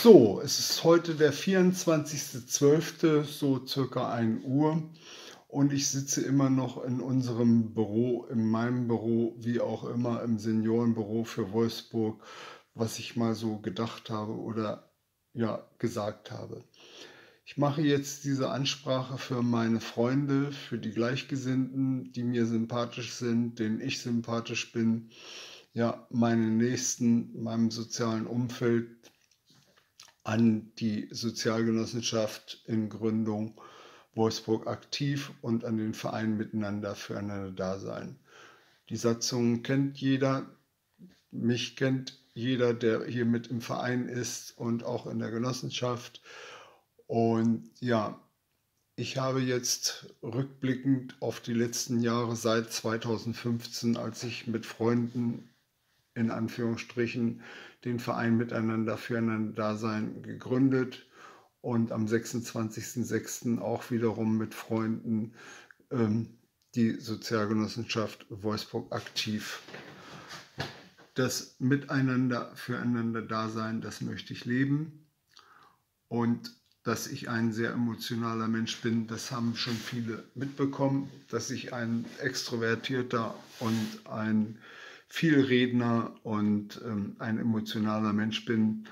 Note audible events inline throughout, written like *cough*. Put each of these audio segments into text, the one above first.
So, es ist heute der 24.12., so circa 1 Uhr. Und ich sitze immer noch in unserem Büro, in meinem Büro, wie auch immer im Seniorenbüro für Wolfsburg, was ich mal so gedacht habe oder ja gesagt habe. Ich mache jetzt diese Ansprache für meine Freunde, für die Gleichgesinnten, die mir sympathisch sind, denen ich sympathisch bin, ja, meine Nächsten, meinem sozialen Umfeld, an die Sozialgenossenschaft in Gründung Wolfsburg aktiv und an den Verein Miteinander füreinander Dasein. Die Satzung kennt jeder, mich kennt jeder, der hier mit im Verein ist und auch in der Genossenschaft. Und ja, ich habe jetzt rückblickend auf die letzten Jahre seit 2015, als ich mit Freunden in Anführungsstrichen den Verein Miteinander füreinander Dasein gegründet und am 26.06. auch wiederum mit Freunden ähm, die Sozialgenossenschaft Wolfsburg aktiv. Das Miteinander füreinander Dasein, das möchte ich leben. Und dass ich ein sehr emotionaler Mensch bin, das haben schon viele mitbekommen, dass ich ein extrovertierter und ein Vielredner und ähm, ein emotionaler Mensch bin.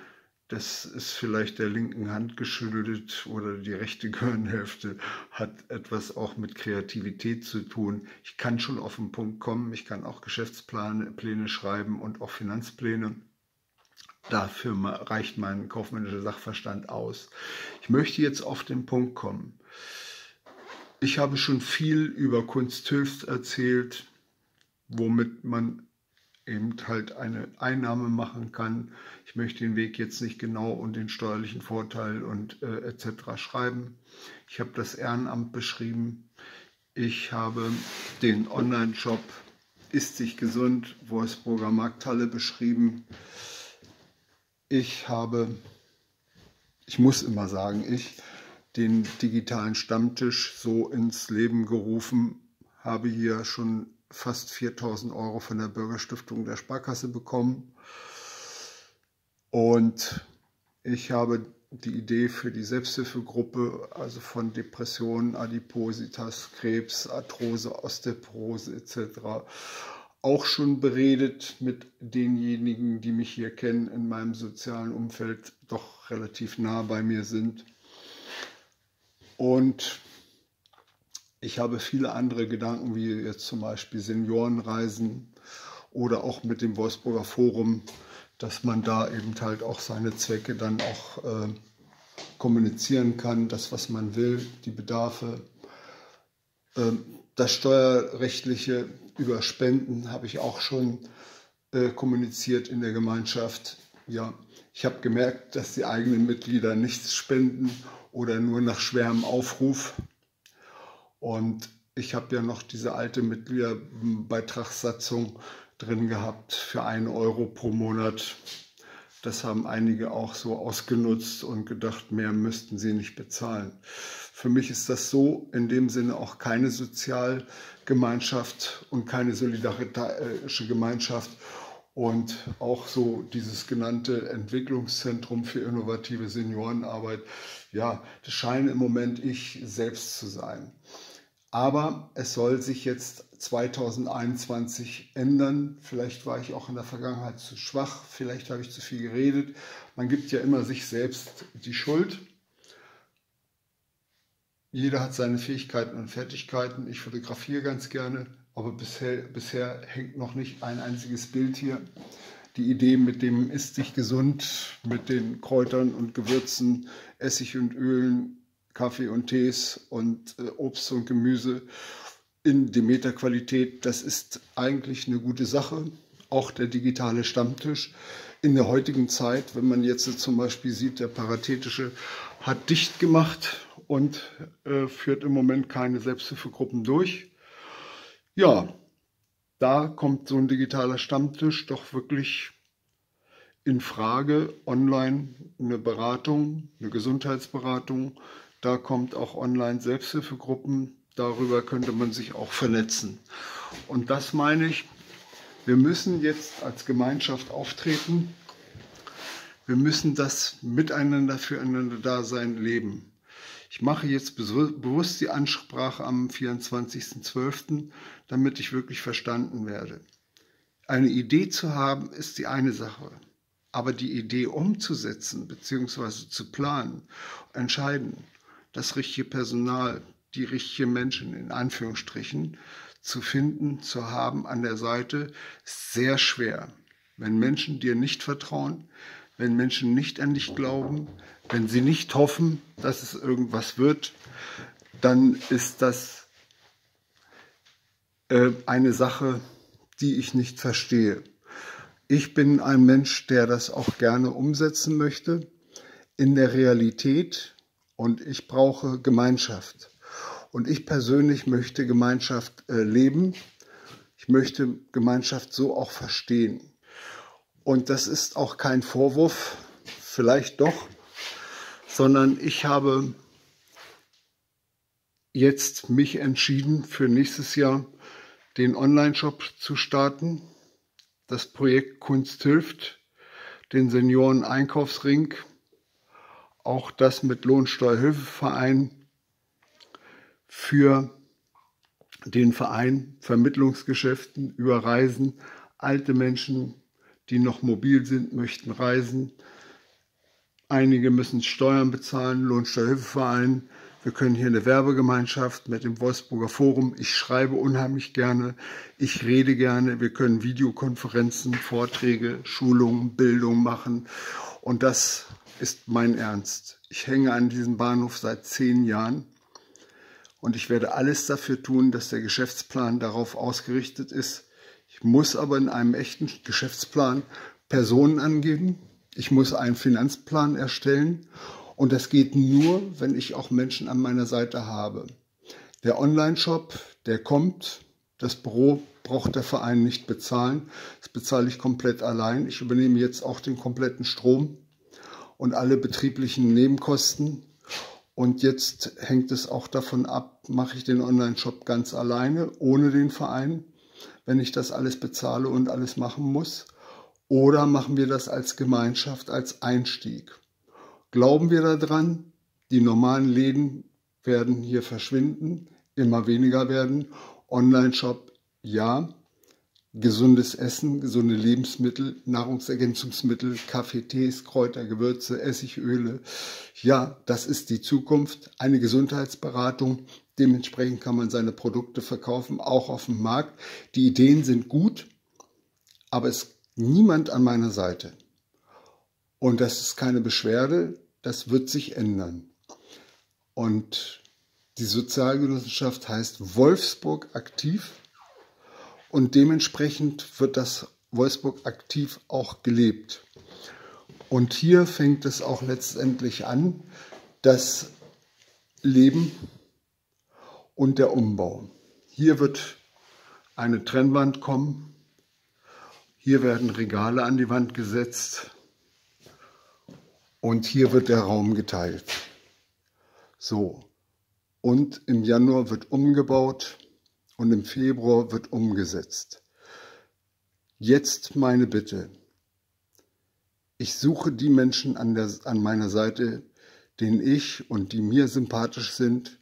Das ist vielleicht der linken Hand geschüttelt oder die rechte *laughs* Gehirnhälfte hat etwas auch mit Kreativität zu tun. Ich kann schon auf den Punkt kommen, ich kann auch Geschäftspläne Pläne schreiben und auch Finanzpläne. Dafür reicht mein kaufmännischer Sachverstand aus. Ich möchte jetzt auf den Punkt kommen. Ich habe schon viel über Kunst Hilfs erzählt, womit man eben halt eine Einnahme machen kann. Ich möchte den Weg jetzt nicht genau und den steuerlichen Vorteil und äh, etc. schreiben. Ich habe das Ehrenamt beschrieben. Ich habe den Online-Shop Ist sich gesund, Wolfsburger Markthalle beschrieben. Ich habe, ich muss immer sagen, ich, den digitalen Stammtisch so ins Leben gerufen, habe hier schon fast 4000 Euro von der Bürgerstiftung der Sparkasse bekommen. Und ich habe die Idee für die Selbsthilfegruppe, also von Depressionen, Adipositas, Krebs, Arthrose, Osteoporose etc auch schon beredet mit denjenigen, die mich hier kennen, in meinem sozialen Umfeld doch relativ nah bei mir sind. Und ich habe viele andere Gedanken, wie jetzt zum Beispiel Seniorenreisen oder auch mit dem Wolfsburger Forum, dass man da eben halt auch seine Zwecke dann auch äh, kommunizieren kann, das, was man will, die Bedarfe. Ähm, das Steuerrechtliche über Spenden habe ich auch schon äh, kommuniziert in der Gemeinschaft. Ja, ich habe gemerkt, dass die eigenen Mitglieder nichts spenden oder nur nach schwerem Aufruf. Und ich habe ja noch diese alte Mitgliederbeitragssatzung drin gehabt für einen Euro pro Monat. Das haben einige auch so ausgenutzt und gedacht, mehr müssten sie nicht bezahlen. Für mich ist das so in dem Sinne auch keine Sozialgemeinschaft und keine solidarische Gemeinschaft. Und auch so dieses genannte Entwicklungszentrum für innovative Seniorenarbeit, ja, das scheine im Moment ich selbst zu sein. Aber es soll sich jetzt 2021 ändern. Vielleicht war ich auch in der Vergangenheit zu schwach, vielleicht habe ich zu viel geredet. Man gibt ja immer sich selbst die Schuld. Jeder hat seine Fähigkeiten und Fertigkeiten. Ich fotografiere ganz gerne, aber bisher, bisher hängt noch nicht ein einziges Bild hier. Die Idee mit dem Ist dich gesund, mit den Kräutern und Gewürzen, Essig und Ölen, Kaffee und Tees und äh, Obst und Gemüse in Demeter-Qualität, das ist eigentlich eine gute Sache. Auch der digitale Stammtisch in der heutigen Zeit, wenn man jetzt zum Beispiel sieht, der Parathetische hat dicht gemacht und äh, führt im Moment keine Selbsthilfegruppen durch. Ja, da kommt so ein digitaler Stammtisch doch wirklich in Frage. Online eine Beratung, eine Gesundheitsberatung. Da kommt auch online Selbsthilfegruppen. Darüber könnte man sich auch vernetzen. Und das meine ich, wir müssen jetzt als Gemeinschaft auftreten. Wir müssen das Miteinander, füreinander Dasein leben. Ich mache jetzt bewusst die Ansprache am 24.12., damit ich wirklich verstanden werde. Eine Idee zu haben, ist die eine Sache. Aber die Idee umzusetzen bzw. zu planen, entscheiden, das richtige Personal, die richtigen Menschen in Anführungsstrichen zu finden, zu haben an der Seite, ist sehr schwer. Wenn Menschen dir nicht vertrauen, wenn Menschen nicht an dich glauben, wenn sie nicht hoffen, dass es irgendwas wird, dann ist das äh, eine Sache, die ich nicht verstehe. Ich bin ein Mensch, der das auch gerne umsetzen möchte in der Realität und ich brauche Gemeinschaft. Und ich persönlich möchte Gemeinschaft äh, leben. Ich möchte Gemeinschaft so auch verstehen. Und das ist auch kein Vorwurf, vielleicht doch, sondern ich habe jetzt mich entschieden, für nächstes Jahr den Online-Shop zu starten. Das Projekt Kunst hilft, den Senioren-Einkaufsring, auch das mit Lohnsteuerhilfeverein für den Verein Vermittlungsgeschäften über Reisen, alte Menschen, die noch mobil sind, möchten reisen. Einige müssen Steuern bezahlen, Lohnsteuerhilfeverein. Wir können hier eine Werbegemeinschaft mit dem Wolfsburger Forum. Ich schreibe unheimlich gerne. Ich rede gerne. Wir können Videokonferenzen, Vorträge, Schulungen, Bildung machen. Und das ist mein Ernst. Ich hänge an diesem Bahnhof seit zehn Jahren. Und ich werde alles dafür tun, dass der Geschäftsplan darauf ausgerichtet ist, ich muss aber in einem echten Geschäftsplan Personen angeben. Ich muss einen Finanzplan erstellen. Und das geht nur, wenn ich auch Menschen an meiner Seite habe. Der Online-Shop, der kommt. Das Büro braucht der Verein nicht bezahlen. Das bezahle ich komplett allein. Ich übernehme jetzt auch den kompletten Strom und alle betrieblichen Nebenkosten. Und jetzt hängt es auch davon ab, mache ich den Online-Shop ganz alleine, ohne den Verein wenn ich das alles bezahle und alles machen muss? Oder machen wir das als Gemeinschaft, als Einstieg? Glauben wir daran, die normalen Läden werden hier verschwinden, immer weniger werden. Online-Shop, ja. Gesundes Essen, gesunde Lebensmittel, Nahrungsergänzungsmittel, Kaffee, Tees, Kräuter, Gewürze, Essigöle. Ja, das ist die Zukunft. Eine Gesundheitsberatung, Dementsprechend kann man seine Produkte verkaufen, auch auf dem Markt. Die Ideen sind gut, aber es niemand an meiner Seite. Und das ist keine Beschwerde, das wird sich ändern. Und die Sozialgenossenschaft heißt Wolfsburg aktiv und dementsprechend wird das Wolfsburg aktiv auch gelebt. Und hier fängt es auch letztendlich an, das Leben und der Umbau. Hier wird eine Trennwand kommen. Hier werden Regale an die Wand gesetzt. Und hier wird der Raum geteilt. So. Und im Januar wird umgebaut und im Februar wird umgesetzt. Jetzt meine Bitte. Ich suche die Menschen an, der, an meiner Seite, denen ich und die mir sympathisch sind,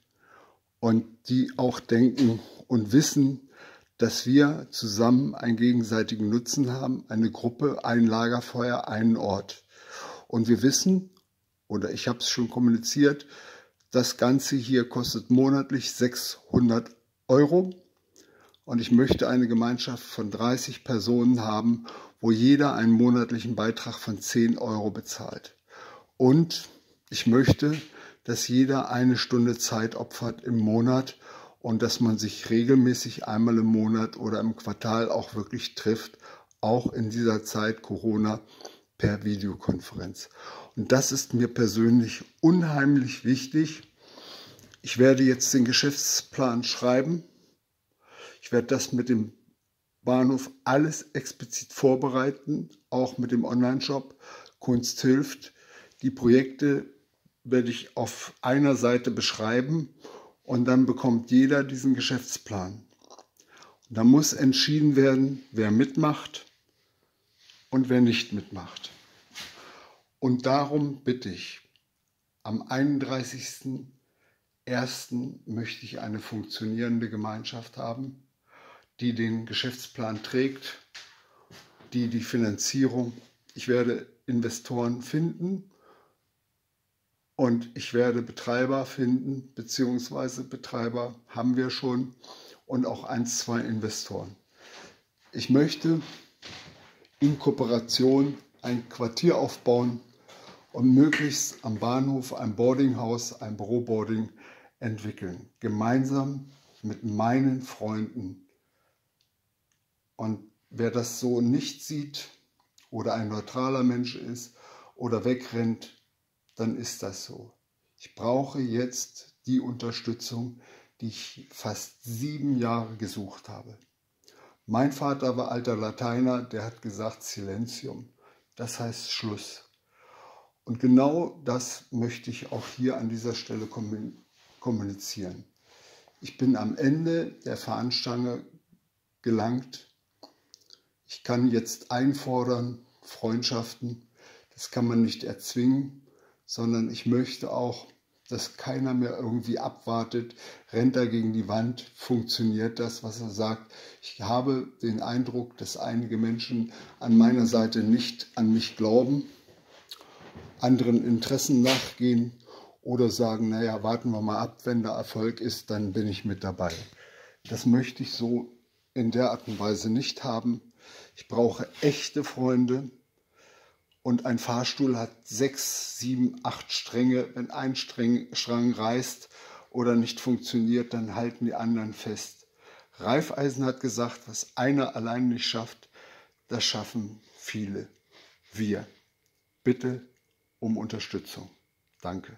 und die auch denken und wissen, dass wir zusammen einen gegenseitigen Nutzen haben, eine Gruppe, ein Lagerfeuer, einen Ort. Und wir wissen, oder ich habe es schon kommuniziert, das Ganze hier kostet monatlich 600 Euro. Und ich möchte eine Gemeinschaft von 30 Personen haben, wo jeder einen monatlichen Beitrag von 10 Euro bezahlt. Und ich möchte, dass jeder eine Stunde Zeit opfert im Monat und dass man sich regelmäßig einmal im Monat oder im Quartal auch wirklich trifft, auch in dieser Zeit Corona per Videokonferenz. Und das ist mir persönlich unheimlich wichtig. Ich werde jetzt den Geschäftsplan schreiben. Ich werde das mit dem Bahnhof alles explizit vorbereiten, auch mit dem Online-Shop. Kunst hilft. Die Projekte werde ich auf einer Seite beschreiben und dann bekommt jeder diesen Geschäftsplan. Und da muss entschieden werden, wer mitmacht und wer nicht mitmacht. Und darum bitte ich, am 31.01. möchte ich eine funktionierende Gemeinschaft haben, die den Geschäftsplan trägt, die die Finanzierung, ich werde Investoren finden und ich werde Betreiber finden, beziehungsweise Betreiber haben wir schon und auch ein, zwei Investoren. Ich möchte in Kooperation ein Quartier aufbauen und möglichst am Bahnhof ein Boardinghaus, ein Büroboarding entwickeln, gemeinsam mit meinen Freunden. Und wer das so nicht sieht oder ein neutraler Mensch ist oder wegrennt, dann ist das so. Ich brauche jetzt die Unterstützung, die ich fast sieben Jahre gesucht habe. Mein Vater war alter Lateiner, der hat gesagt Silentium. Das heißt Schluss. Und genau das möchte ich auch hier an dieser Stelle kommunizieren. Ich bin am Ende der Fahnenstange gelangt. Ich kann jetzt einfordern, Freundschaften, das kann man nicht erzwingen sondern ich möchte auch, dass keiner mehr irgendwie abwartet, rennt er gegen die Wand, funktioniert das, was er sagt. Ich habe den Eindruck, dass einige Menschen an meiner Seite nicht an mich glauben, anderen Interessen nachgehen oder sagen, naja, warten wir mal ab, wenn der Erfolg ist, dann bin ich mit dabei. Das möchte ich so in der Art und Weise nicht haben. Ich brauche echte Freunde, und ein Fahrstuhl hat sechs, sieben, acht Stränge. Wenn ein Strang, Strang reißt oder nicht funktioniert, dann halten die anderen fest. Reifeisen hat gesagt, was einer allein nicht schafft, das schaffen viele. Wir. Bitte um Unterstützung. Danke.